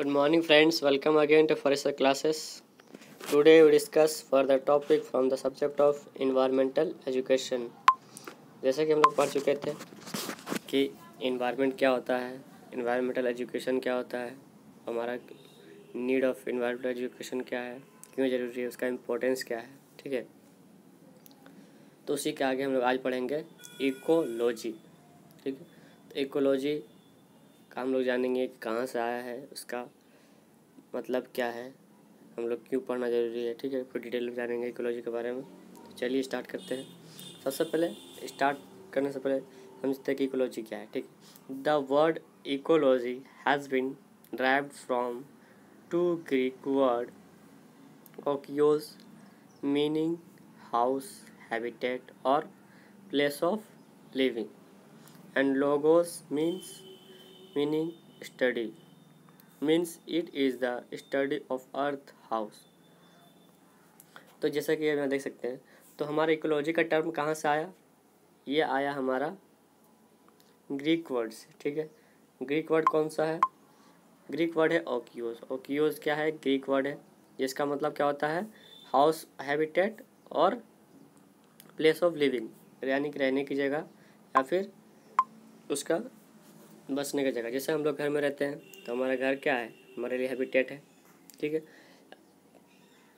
Good morning, friends. Welcome again to Forester classes. Today we discuss further topic from the subject of environmental education. जैसा कि हम लोग पढ़ चुके थे कि इन्वायरमेंट क्या होता है इन्वायरमेंटल एजुकेशन क्या होता है हमारा नीड ऑफ़ इन्वायरमेंटल एजुकेशन क्या है क्यों ज़रूरी है उसका इम्पोर्टेंस क्या है ठीक है तो उसी के आगे हम लोग आज पढ़ेंगे इकोलॉजी ठीक है तो इकोलॉजी हम लोग जानेंगे कहाँ से आया है, उसका मतलब क्या है। हम लोग क्यों पढ़ना ज़रूरी है, ठीक है? पूरी डिटेल में जानेंगे इकोलॉजी के बारे में। तो चलिए स्टार्ट करते हैं। सबसे पहले, स्टार्ट करने से पहले समझते हैं कि इकोलॉजी क्या है, ठीक the word ecology has been derived from two Greek word oikos meaning house, habitat और place of living. And logos means meaning study means it is the study of earth house. तो जैसा कि यहाँ देख सकते हैं तो हमारा इकोलॉजी का टर्म कहाँ से आया? ये आया हमारा ग्रीक वर्ड से, ठीक है? ग्रीक वर्ड कौन सा है? ग्रीक वर्ड है ओकियोज ओकियोज क्या है? ग्रीक वर्ड है। जिसका मतलब क्या होता है? हाउस हैबिटेट और प्लेस ऑफ़ लिविंग यानी कि रहने की जगह या फिर उसका बसने की जगह। जैसे हम लोग घर में रहते हैं तो हमारा घर क्या है? हमारे लिए हैबिटेट है, ठीक है?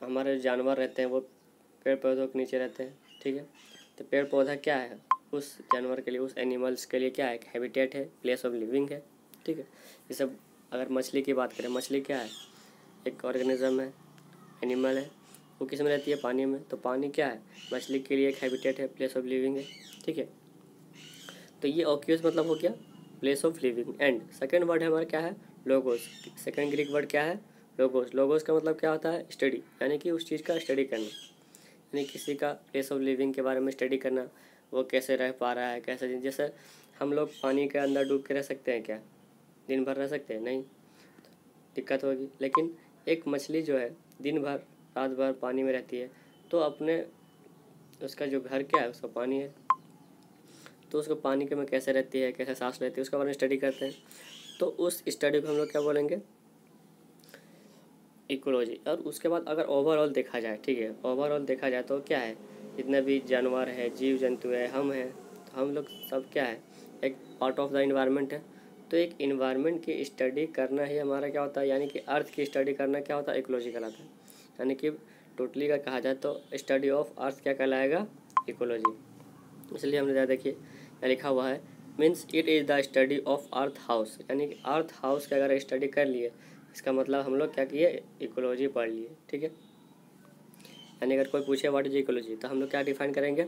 हमारे जानवर रहते हैं, वो पेड़ पौधों के नीचे रहते हैं, ठीक है? तो पेड़ पौधा क्या है? उस जानवर के लिए, उस एनिमल्स के लिए क्या है? हैबिटेट है प्लेस ऑफ़ लिविंग है, ठीक है? जैसे अगर मछली की बात करें, मछली क्या है? एक ऑर्गेनिज्म है एनिमल है, वो किसमें रहती है? पानी में। तो पानी क्या है? मछली के लिए एक हैबिटेट है प्लेस ऑफ़ लिविंग है, ठीक है? तो ये ऑक्यूज मतलब हो गया place of living and second word हमारा क्या है? लोगोस सेकेंड ग्रीक वर्ड क्या है? लोगोस लोगोस का मतलब क्या होता है? स्टडी यानी कि उस चीज़ का स्टडी करना। यानी किसी का प्लेस ऑफ़ लिविंग के बारे में स्टडी करना। वो कैसे रह पा रहा है? कैसे जैसे हम लोग पानी के अंदर डूब के रह सकते हैं क्या? दिन भर रह सकते हैं? नहीं। दिक्कत होगी। लेकिन एक मछली जो है, दिन भर, रात भर पानी में रहती है तो अपने उसका जो घर क्या है? उसका पानी है। तो उसको पानी के में कैसे रहती है, कैसे सांस लेती है, उसके बारे में स्टडी करते हैं। तो उस स्टडी को हम लोग क्या बोलेंगे? इकोलॉजी और उसके बाद अगर ओवरऑल देखा जाए, ठीक है ओवरऑल देखा जाए तो क्या है? जितने भी जानवर है जीव जंतु है, हम हैं तो हम लोग सब क्या है? एक पार्ट ऑफ़ द इन्वायरमेंट है। तो एक इन्वायरमेंट की स्टडी करना ही हमारा क्या होता है? यानी कि अर्थ की स्टडी करना क्या होता है? इकोलॉजी कहलाता है। यानी कि टोटली का कहा जाए तो स्टडी ऑफ़ अर्थ क्या कहलाएगा? इकोलॉजी इसलिए हमने ज़्यादा देखिए लिखा हुआ है means it is the study of earth house यानी कि अर्थ हाउस का अगर स्टडी कर लिए, इसका मतलब हम लोग क्या किए? इकोलॉजी पढ़ लिए, ठीक है? यानी अगर कोई पूछे व्हाट इज़ इकोलॉजी तो हम लोग क्या डिफाइन करेंगे?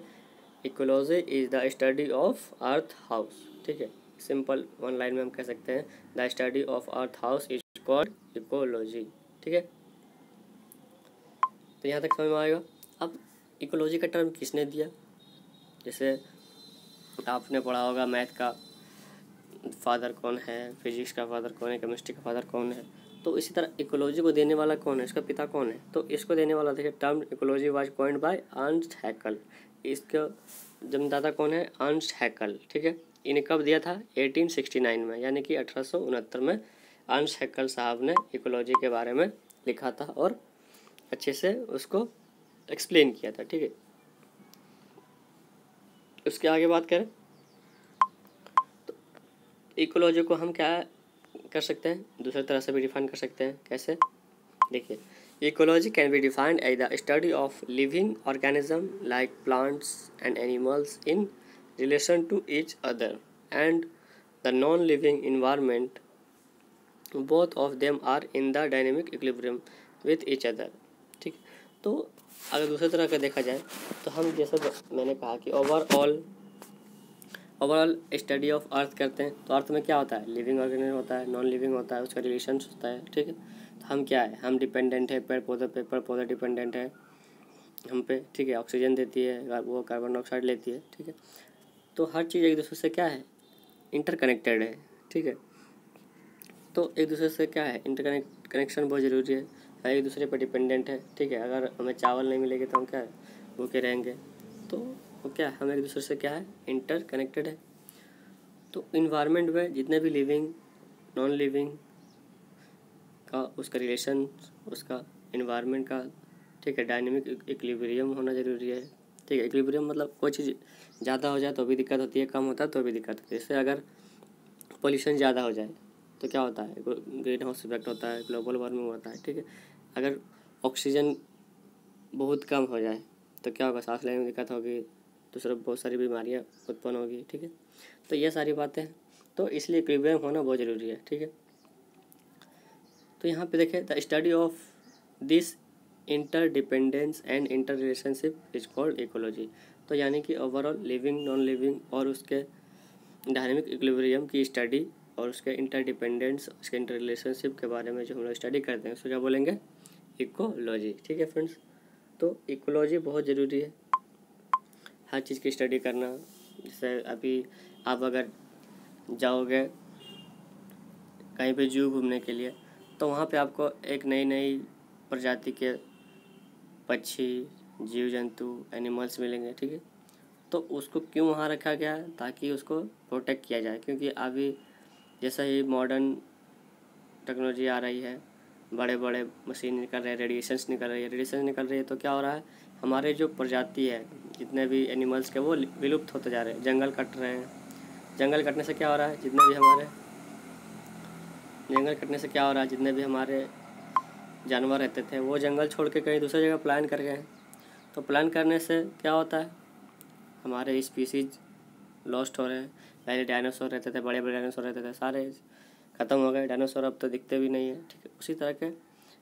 Ecology is the study of earth house ठीक है? सिंपल वन लाइन में हम कह सकते हैं the study of earth house is called ecology ठीक है? तो यहाँ तक समझ में आएगा। अब इकोलॉजी का टर्म किसने दिया? जैसे आपने पढ़ा होगा, मैथ का फादर कौन है, फिजिक्स का फादर कौन है, केमिस्ट्री का फादर कौन है तो इसी तरह इकोलॉजी को देने वाला कौन है, इसका पिता कौन है? तो इसको देने वाला, देखिए term ecology was coined by Ernst Haeckel इसका जन्मदाता कौन है? अर्नस्ट हैकल ठीक है? इन्हें कब दिया था? 1869 में, यानी कि अठारह सौ उनहत्तर में अर्नस्ट हैकल साहब ने इकोलॉजी के बारे में लिखा था और अच्छे से उसको एक्सप्लेन किया था, ठीक है? उसके आगे बात करें तो इकोलॉजी को हम क्या कर सकते हैं? दूसरी तरह से भी डिफाइन कर सकते हैं। कैसे? देखिए ecology can be defined as the study of living organism like plants and animals in relation to each other and the non living environment both of them are in the dynamic equilibrium with each other तो अगर दूसरी तरह का देखा जाए तो हम जैसे मैंने कहा कि overall overall study of earth करते हैं। तो अर्थ में क्या होता है? लिविंग ऑर्गेनिज्म होता है नॉन लिविंग होता है, उसका रिलेशन होता है, ठीक है? तो हम क्या है? हम डिपेंडेंट है, पेड़, पौधे पे पेड़, पौधे डिपेंडेंट है हम पे, ठीक है? ऑक्सीजन देती है वो कार्बन डाइऑक्साइड लेती है, ठीक है? तो हर चीज़ एक दूसरे से क्या है? इंटरकनेक्टेड है, ठीक है? तो एक दूसरे से क्या है? इंटरकनेक्ट कनेक्शन बहुत ज़रूरी है। एक दूसरे पर डिपेंडेंट है, ठीक है? अगर हमें चावल नहीं मिलेगी तो हम क्या है भूखे रहेंगे? तो वो क्या है? हम एक दूसरे से क्या है? इंटर कनेक्टेड है। तो इन्वायरमेंट में जितने भी लिविंग नॉन लिविंग का, उसका रिलेशन उसका इन्वायरमेंट का, ठीक है? डायनेमिक इक्विलिब्रियम होना ज़रूरी है, ठीक है? इक्विलिब्रियम मतलब कोई चीज़ ज़्यादा हो जाए तो भी दिक्कत होती है, कम होता है तो भी दिक्कत होती है। जैसे अगर पोल्यूशन ज़्यादा हो जाए तो क्या होता है? ग्रीन हाउस इफ़ेक्ट होता है, ग्लोबल वार्मिंग होता है, ठीक है? अगर ऑक्सीजन बहुत कम हो जाए तो क्या होगा? सांस लेने में दिक्कत होगी दूसरा बहुत सारी बीमारियाँ उत्पन्न होगी, ठीक है? तो ये सारी बातें तो इसलिए इक्विलिब्रियम होना बहुत ज़रूरी है, ठीक है? तो यहाँ पे देखें the study of this inter dependence and inter relationship is called ecology तो यानी कि ओवरऑल लिविंग नॉन लिविंग और उसके डायनेमिक इक्विलिब्रियम की स्टडी और उसके इंटर डिपेंडेंस उसके इंटर रिलेशनशिप के बारे में जो हम लोग स्टडी करते हैं, उसको क्या बोलेंगे? इकोलॉजी ठीक है फ्रेंड्स तो इकोलॉजी बहुत ज़रूरी है। हर चीज़ की स्टडी करना। जैसे अभी आप अगर जाओगे कहीं पे जू घूमने के लिए तो वहाँ पे आपको एक नई नई प्रजाति के पक्षी जीव जंतु एनिमल्स मिलेंगे, ठीक है? तो उसको क्यों वहाँ रखा गया है? ताकि उसको प्रोटेक्ट किया जाए। क्योंकि अभी जैसा ही मॉडर्न टेक्नोलॉजी आ रही है बड़े बड़े मशीन निकल रहे हैं रेडिएशंस निकल रही है रेडिएशन निकल रही है तो क्या हो रहा है, हमारे जो प्रजाति है, जितने भी एनिमल्स के, वो विलुप्त होते जा रहे हैं, जंगल कट रहे हैं। जंगल कटने से क्या हो रहा है, जितने भी हमारे, जंगल कटने से क्या हो रहा है, जितने भी हमारे जानवर रहते थे, वो जंगल छोड़ के कहीं दूसरी जगह प्लान कर गए तो प्लान करने से क्या होता है, हमारे स्पीसीज लॉस्ट हो रहे हैं पहले डायनासोर रहते थे बड़े बड़े डायनासोर रहते थे, सारे ख़त्म हो गए। डायनासोर अब तो दिखते भी नहीं है, ठीक है। उसी तरह के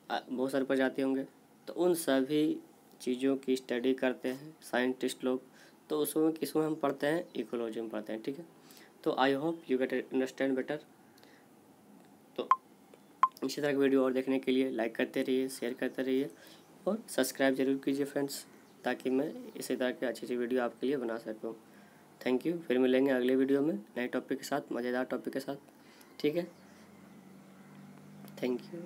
बहुत सारे प्रजाति होंगे। तो उन सभी चीज़ों की स्टडी करते हैं साइंटिस्ट लोग। तो उसमें किसमें हम पढ़ते हैं इकोलॉजी में पढ़ते हैं, ठीक है। तो I hope you get understand better तो इसी तरह की वीडियो और देखने के लिए लाइक करते रहिए शेयर करते रहिए और सब्सक्राइब ज़रूर कीजिए फ्रेंड्स ताकि मैं इसी तरह की अच्छी अच्छी वीडियो आपके लिए बना सकूँ। थैंक यू फिर मिलेंगे अगले वीडियो में नए टॉपिक के साथ, मज़ेदार टॉपिक के साथ। ठीक है? Thank you